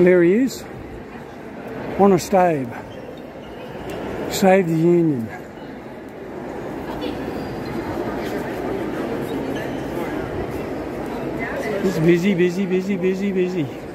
There he is, on a stave. Save the Union. It's busy, busy, busy, busy, busy.